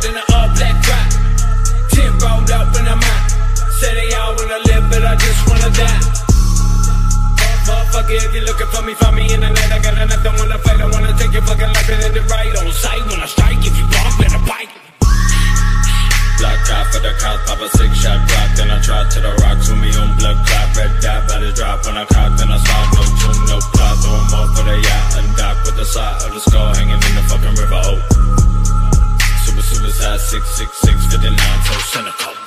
loud in the all black drop. Ten rolled up in the mind. Say they all wanna live, but I just wanna die. Motherfucker, if you're looking for me, find me in the night. I got nothing, wanna fight. I wanna take your fucking life and end it right on sight. When I strike, if you bark, better bite. Block out for the cops, pop a six shot block. Then I try to the rocks with me on blood clot. Red dot, body drop on a cock, then I stop. No tune, no plot. Throw them off for the yacht, and dock with the side of the skull hanging. six, six, six, 59, so cynical.